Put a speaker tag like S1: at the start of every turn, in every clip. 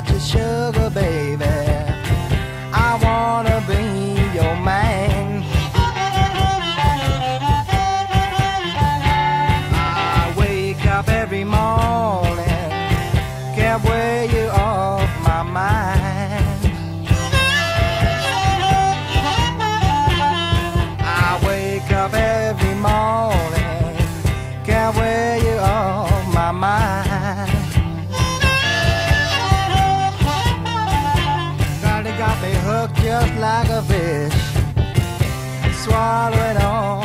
S1: to show just like a fish. Swallow it all.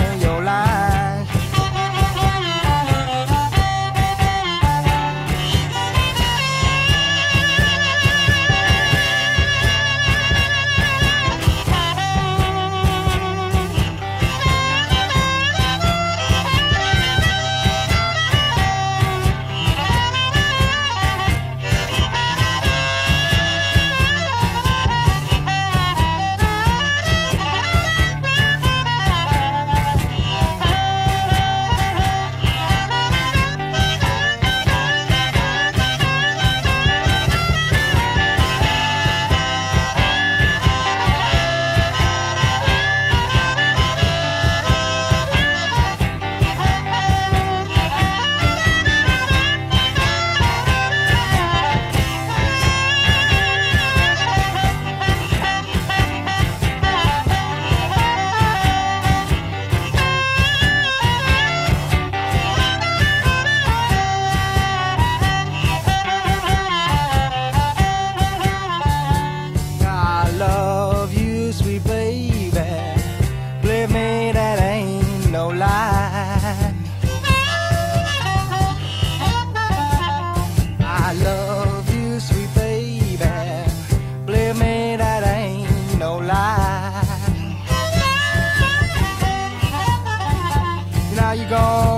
S1: you go.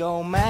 S1: your man.